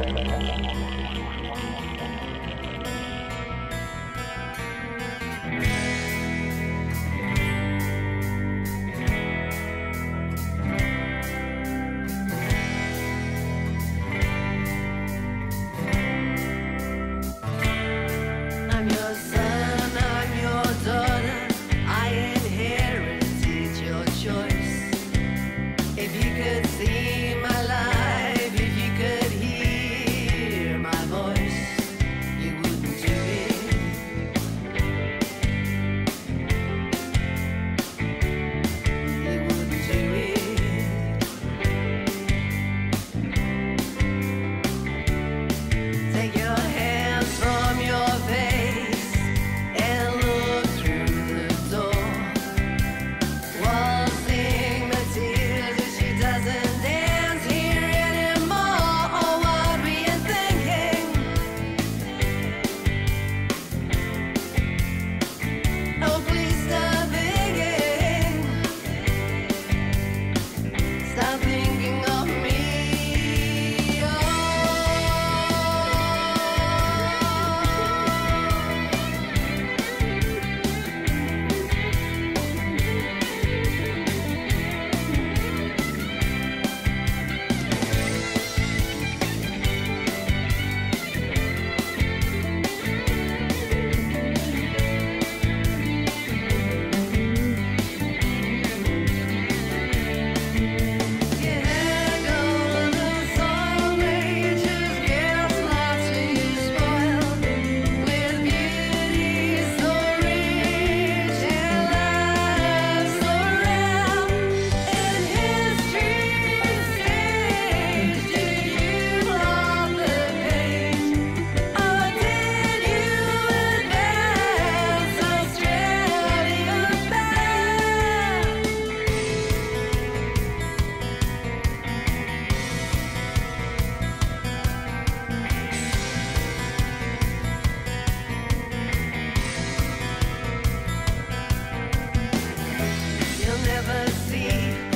なるほど。Never see.